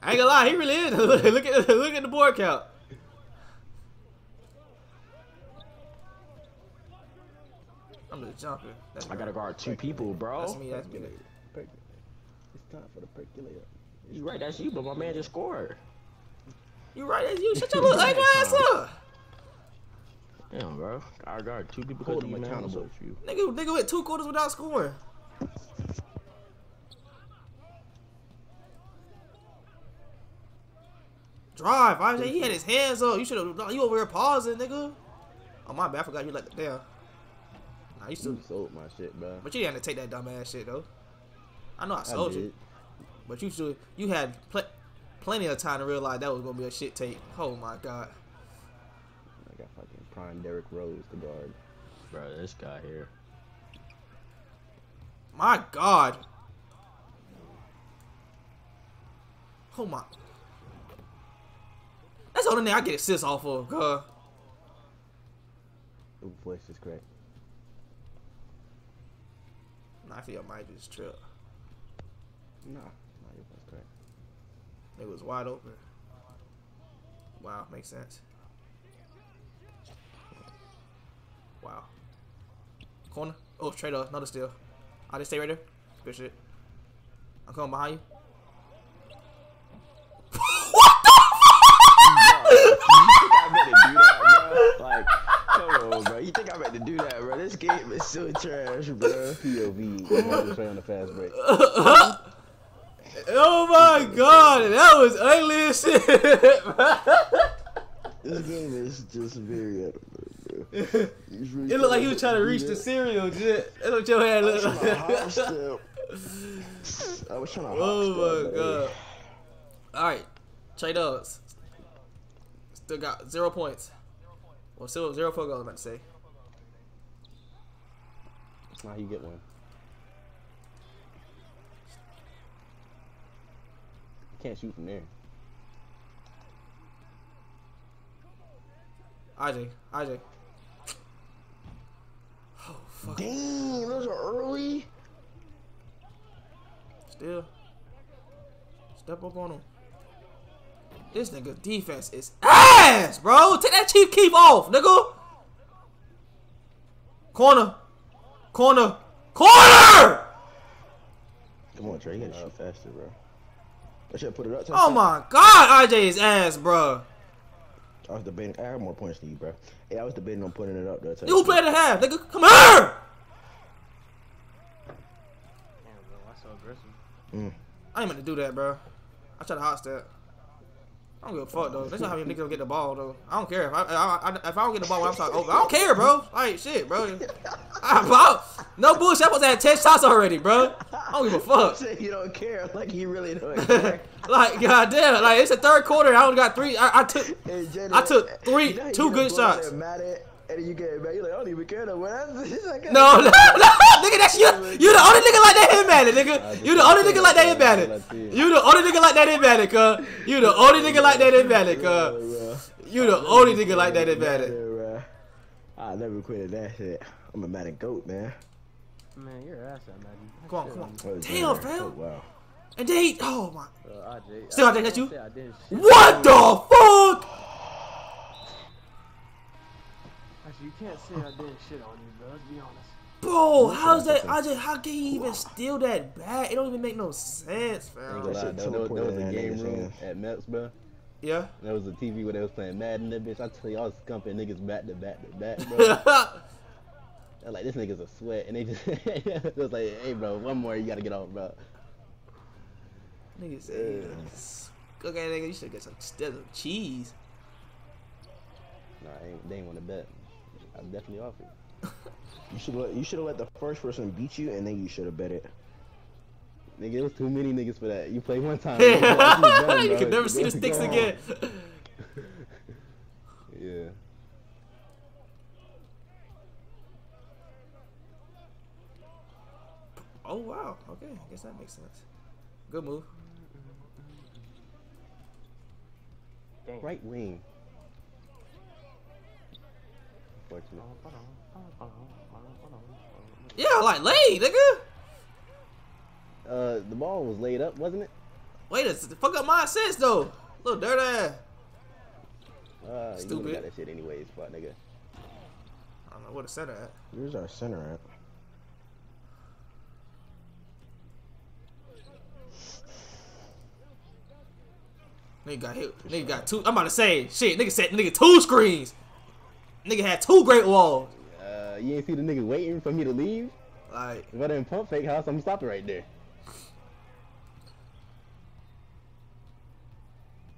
I ain't gonna lie, he really is. look at look at the board count. I'm just jumping. That's I gotta guard two people, bro. That's me. That's me. Perc- It's time for the percolator. You right, that's you, but my man just scored. You right? That's you. Shut your little ugly ass up. Damn, bro. I got two people Hold because him you accountable. So few. Nigga, nigga went two quarters without scoring. Drive, IJ. He had his hands up. You should have. You over here pausing, nigga. Oh my bad. I forgot you let the down. Nah, you still. You sold my shit, bro. But you didn't have to take that dumb ass shit though. I know I I sold did. you, but you should. You had pl- plenty of time to realize that was gonna be a shit take. Oh my god. I got fucking prime Derrick Rose to guard. Bro, this guy here. My god. Oh my. That's the only thing I get assists off of, cuz. Ooh, voice is great. Nah, I think I might just trip. Nah, nah, your voice cracked. It was wide open. Wow, makes sense. Wow. Corner. Oh, straight up. Another steal. I just stay right there. Good shit. I'm coming behind you. What? You think I meant to do that, bro. Like, come on, bro. You think I meant to do that, bro? This game is so trash, bro. POV. I'm just right on the fast break. Oh my god, that was ugly as shit. This game is just very out of bro. Really It looked like he was trying to reach that. the cereal, shit. That's what your head I was looked trying to hop like. I was trying to hop Oh step, my but, god. Alright. Trade ups. Still got zero points. Well, still zero field goals, I meant to say. Now you get one. You can't shoot from there. IJ. IJ. Oh, fuck. Damn, those are early. Still. Step up on him. This nigga defense is ass, bro. Take that Chief Keef off, nigga. Corner. Corner. Corner! Come on, Trey. You gotta shoot faster, bro. I should put it up. To Oh my god, IJ is ass, bro. I was debating. I have more points than you, bro. Yeah, I was debating on putting it up. Though, Who played the half, nigga? Come here! Damn, bro, that's so aggressive. Mm. I ain't meant to do that, bro. I try to hot step. I don't give a fuck though. That's not how many niggas get the ball though. I don't care if I, I, I if I don't get the ball when I'm talking over. I don't care, bro. Like shit, bro. I, bro. No bullshit. I was at ten shots already, bro. I don't give a fuck. Say you don't care, like you really don't care. like goddamn, like it's the third quarter. I only got three. I, I took. Hey, Jenny, I took three- how you two good shots. there Mad at, and you get mad. You're like, I don't even care no more. That's- like, No, no, no, nigga, that's you. You the only nigga like that hit man, nigga. You the only nigga like that hit man. You the only nigga like that hit man, cuz. You the only nigga like that hit man, cuz. You the only nigga like that hit man. I never quit that shit. I'm a Madden goat, man. Man, you're ass at Madden. Come on, come on. Oh, Damn, Jenner. fam. Oh, wow. And then he, oh my. Uh, IJ, Still, I IJ, that's didn't you? say I didn't shit. What the fuck? Actually, you can't say I didn't shit on you, bro. Let's be honest. Bro, how's that? I just, how can he even steal that bat? It don't even make no sense, fam. gonna lie, shit though, was- there was a teleported in that game room at Mets, bro. Yeah. There was a TV where they was playing Madden. That bitch, I tell you, I was scumping niggas back to back to back, bro. They're like, this nigga's a sweat, and they just it was like, hey, bro, one more, you gotta get off, bro. Nigga said, okay, nigga, you should get some, some cheese. Nah, I ain't, they ain't want to bet. I'm definitely off it. You should you should have let the first person beat you, and then you should have bet it. Nigga, it was too many niggas for that. You play one time. you you better, bro. can never see the sticks again. Yeah. Oh wow. Okay, I guess that makes sense. Good move. Damn. Right wing. Unfortunate. Yeah, like late, nigga. Uh, the ball was laid up, wasn't it? Wait a fuck up my assists though. Little dirt ass. Uh, You Stupid. would've got that shit anyways, fuck nigga. I don't know where the center at. Where's our center at? Nigga got hit. Nigga got two. I'm about to say, shit. Nigga said, nigga two screens. Nigga had two great walls. Uh, you ain't see the nigga waiting for me to leave? Like, If I didn't pump fake house, I'm gonna stop it right there.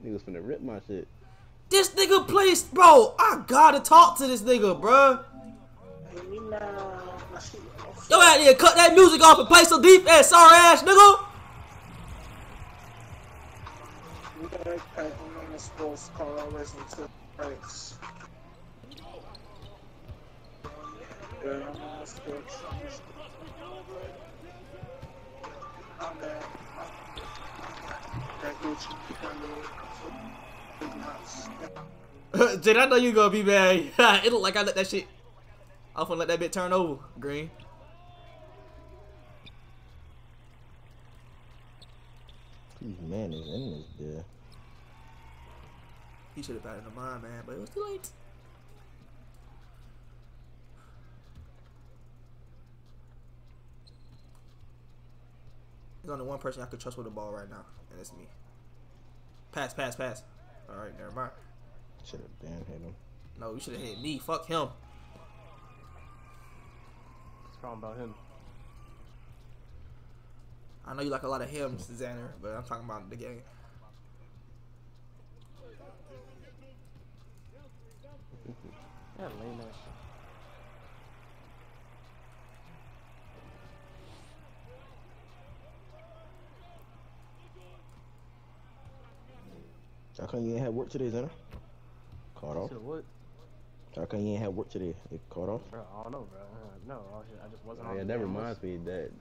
Niggas finna rip my shit. this nigga plays, bro. I gotta talk to this nigga, bro. Yo, out here, cut that music off and play some defense, sorry ass nigga. Sports car listen to breaks. Yeah, I'm on sports. I'm bad. That Gucci. Jade, I know you gonna be mad. it look like I let that shit. I was gonna let that bit turn over, Green. These man is in this bit. He should have batted the mind, man, but it was too late. There's only one person I could trust with the ball right now, and it's me. Pass, pass, pass. All right, never mind. Should have damn hit him. No, you should have hit me. Fuck him. What's wrong about him? I know you like a lot of him, Xander, but I'm talking about the game. Yeah, lame ass. shit. How come you ain't had work today, Zena? Caught off. What? How come you ain't had work today? It caught off. Bro, I don't know, bro. Uh, no, I just- wasn't Oh, on yeah, the that reminds me that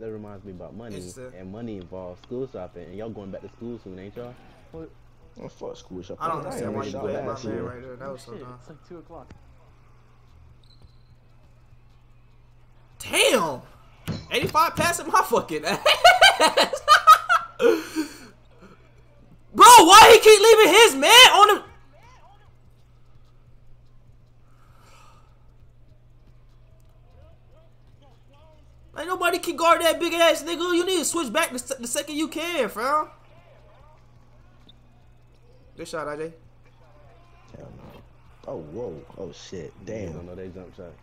that reminds me about money, and money involves school shopping, and y'all going back to school soon, ain't y'all? Oh, fuck school shop. I don't understand why ready you to put my man right there. That was so Shit, dumb. it's like 2 o'clock. Damn! 85 passing my fucking ass. Bro, why he keep leaving his man on the. Ain't nobody can guard that big ass nigga. You need to switch back the, the second you can, fam. Good shot, IJ. Hell no. Oh, whoa. Oh, shit. They don't Damn. know they jump shots.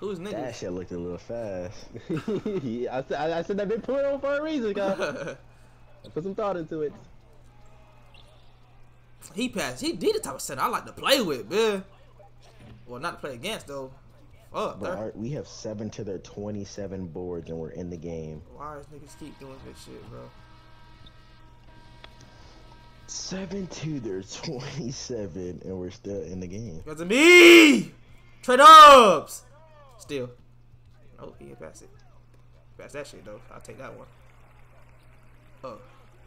Who's That nigga? shit looked a little fast. yeah, I, said- I, I said that been put on for a reason, guys. I put some thought into it. he passed. He did the type of center I like to play with, man. Well, not to play against though. Fuck, Bro, our- we have seven to their 27 boards and we're in the game. Why is niggas keep doing this shit, bro? Seven to their 27 and we're still in the game. That's me! Trade ups! Still. Oh, he didn't pass it. Pass that shit, though. I'll take that one. Oh,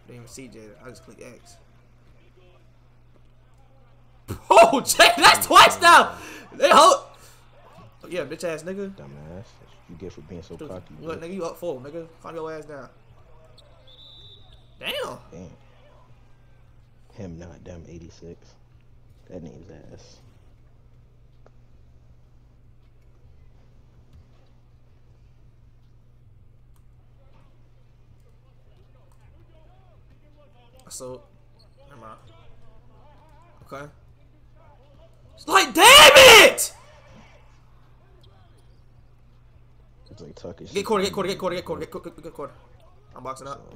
didn't even see Jada. I just click X. Oh, Jay, that's twice now! They hold. Oh, yeah, bitch ass nigga. Dumbass. That's what you get for being so cocky. Look, nigga, you up four, nigga. Calm your ass down. Damn. Damn. Him not dumb 86. That name's ass. So, never mind. Okay. It's like, damn it! It's like Tucker. Get quarter, get quarter, get quarter, get quarter, get quarter, get quarter. I'm boxing up.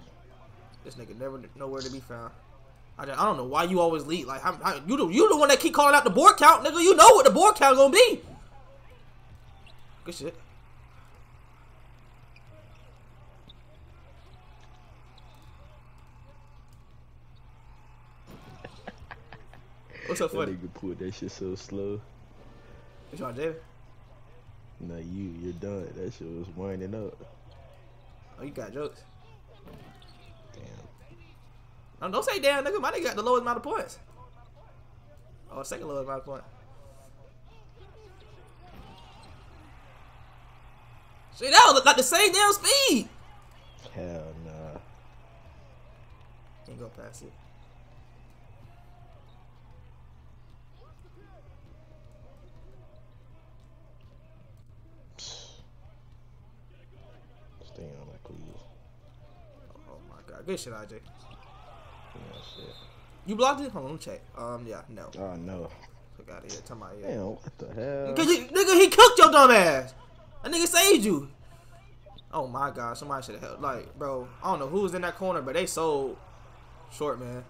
This nigga never nowhere to be found. I, just- I don't know why you always lead. Like, how, how, you the you the one that keep calling out the board count, nigga. You know what the board count gonna be. Good shit. What's up, That funny? nigga pulled that shit so slow. What you want, Jada? Nah, you, you're done. That shit was winding up. Oh, you got jokes. Damn. Don't say damn, nigga. My nigga got the lowest amount of points. Oh, second lowest amount of points. Shit, that look like the same damn speed. Hell nah. Can't go past it. Stay on my please. Oh my god. Good shit, IJ. You blocked it? Hold on, let me check. Um, yeah, no. Oh no. Fuck out of here. Tell my yeah. Damn, what the hell? Cause you, nigga, he cooked your dumb ass. A nigga saved you. Oh my god, somebody should have helped. Like, bro, I don't know who was in that corner, but they sold short, man.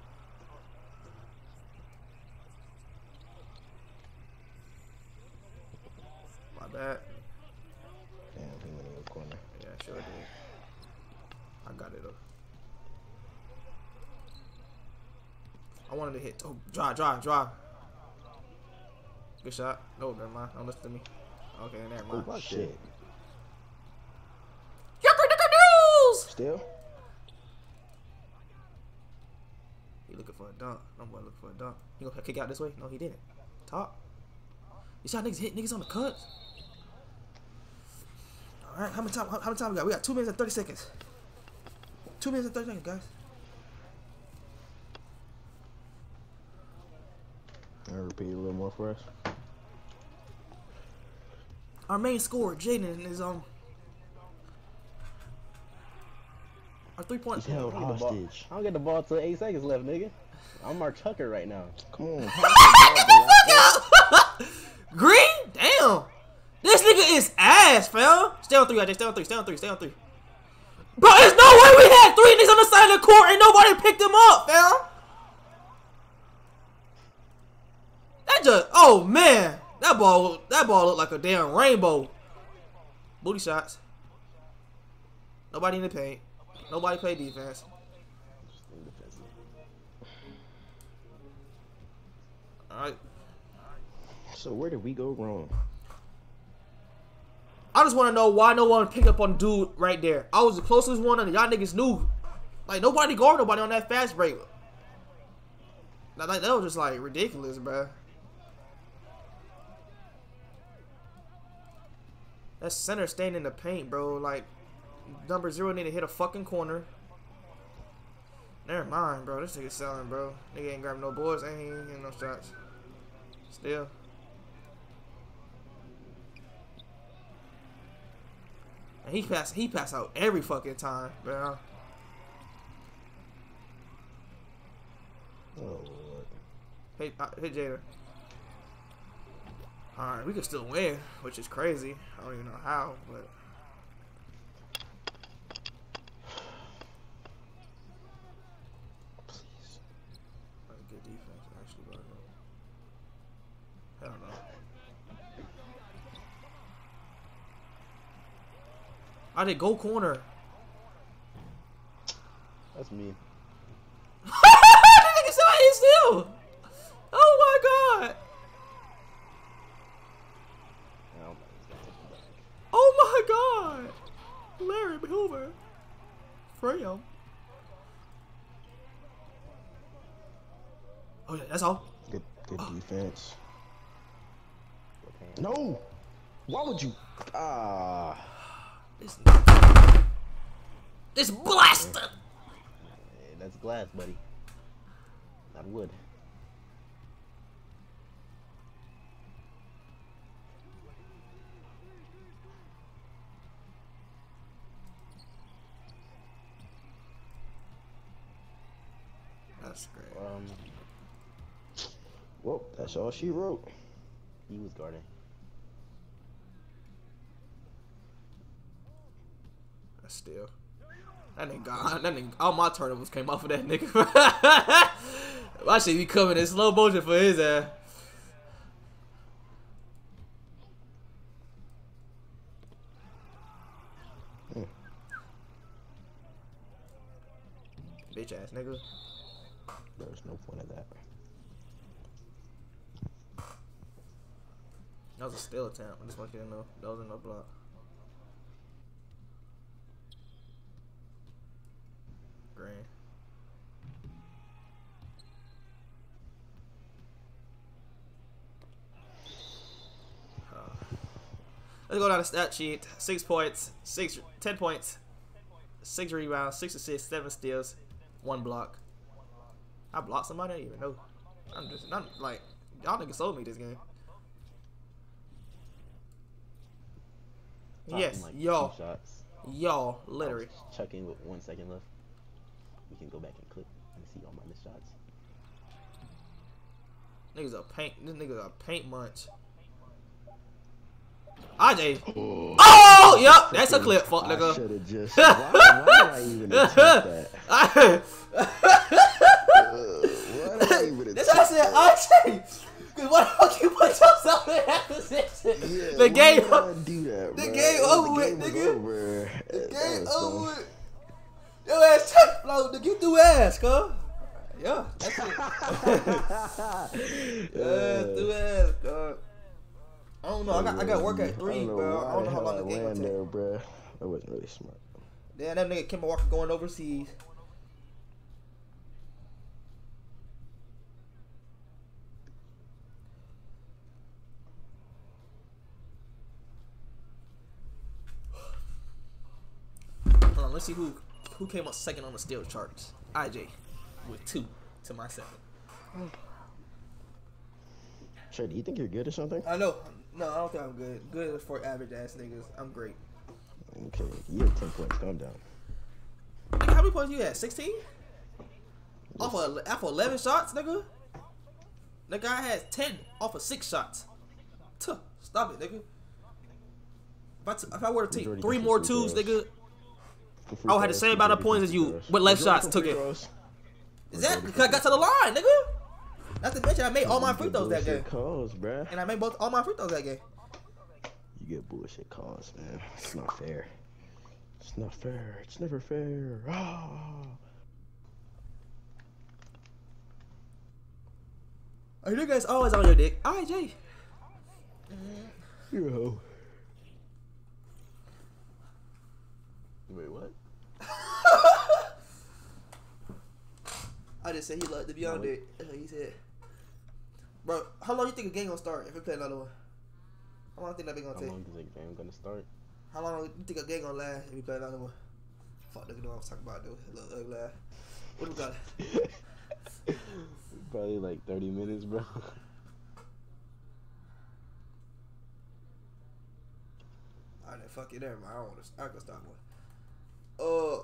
My bad. Damn, he went in the corner. Yeah, sure did. I got it though. I wanted to hit. Oh, drive, drive, drive. Good shot. No, never mind. Don't listen to me. Okay, never oh, mind. Oh shit. News. Still? He looking for a dunk. I'm boy looking for a dunk. He gonna kick out this way? No, he didn't. Top. You saw niggas hit niggas on the cuts. All right, how many time? How, how many time we got? We got two minutes and thirty seconds. Two minutes and thirty seconds, guys. I repeat a little more for us. Our main scorer, Jaden, is um. Our three point. He's held I don't get the ball- hostage. I don't get the ball till eight seconds left, nigga. I'm Mark Tucker right now. Come on. Green? Damn. This nigga is ass, fam. Stay on three, IJ. Stay on three. Stay on three. Stay on three. Bro, there's no way we had three niggas on the side of the court and nobody picked them up, fam. That just, oh man, that ball, that ball looked like a damn rainbow. Booty shots. Nobody in the paint. Nobody play defense. All right. So where did we go wrong? I just want to know why no one picked up on dude right there. I was the closest one, and y'all niggas knew. Like nobody guard nobody on that fast break. Like like, that was just like ridiculous, bruh. That center staying in the paint, bro. Like number zero need to hit a fucking corner. Never mind, bro. This nigga selling, bro. Nigga ain't grabbing no boards, ain't hitting no shots. Still. And he pass he pass out every fucking time, bro. Oh lord. Hey, uh, hey Jada. All right, we can still win, which is crazy. I don't even know how, but Please. that's good defense actually. But I don't know. I did go corner. That's me. that nigga said I still. Oh my god. Oh, Oh my god. Larry Hoover. Frame. Oh yeah, that's all. Good good defense. No! Why would you ah This, this blaster. Hey, that's glass, buddy. Not wood. That's great. Um, Well, that's all she wrote. he was guarding. That's still. That nigga got that nigga. All my turnovers came off of that nigga. I should be coming in slow motion for his ass. Bitch ass nigga. There's no point of that. Was a attempt. I just want you to know. That was in no block. Green. Uh, Let's go down the stat sheet. Six points, six, ten points, six rebounds, six assists, seven steals, one block. I blocked somebody. I didn't even know. I'm just not like y'all niggas sold me this game. Yes, like yo. two shots. Y'all, literally. Chuck in with one second left. We can go back and click and see all my missed shots. Niggas a paint. This nigga's a paint munch. AJ. Oh, oh yep. That's a clip, fuck I nigga. should have just. Why, why did I even attempt that? Uh, why did I even That's what I said, AJ. Cause what the fuck you put yourself in that position? Yeah, the game, do that, the bro? game over with, nigga. over. the That game over with. Your ass check flow, nigga. You threw ass, cuz. Yeah, that's it. yeah, threw ass, cuz. I don't know. I got I got work at three, don't bro. I don't know how long the game will take. there, bro. That wasn't really smart. Damn, that nigga Kemba Walker going overseas. Hold on, let's see who who came up second on the steal charts. IJ with two to my seven. Trey, do you think you're good or something? I know. No, I don't think I'm good. Good for average ass niggas. I'm great. Okay, you're 10 points. Calm down. Nigga, how many points you had? 16? Off of, off of 11 shots, nigga? The guy has 10 off of 6 shots. Tuh, stop it, nigga. If I, t- if I were to take three more twos, nigga, Free I would have the same amount of points as you free throws. with less Majority shots took it. throws. is that because I got to the line, nigga? Not to mention I made all my free throws that game. calls, bruh. And I made both all my free throws that game. You get bullshit calls, man. It's not fair. It's not fair. It's never fair. Ah. Are you guys always on your dick? You're a hoe. Wait, what? I just said he loved to be on dick. That's what he said. Bro, how long you think a game gonna start if we play another one? How long do you think that be gonna How take? long is the game gonna start? How long do you think a game gonna last if we play another one? Fuck, nigga, know what I was talking about, dude. Little ugly ass. What do we got? Probably like 30 minutes, bro. Alright, fuck it, never mind. I don't want to. I can stop one uh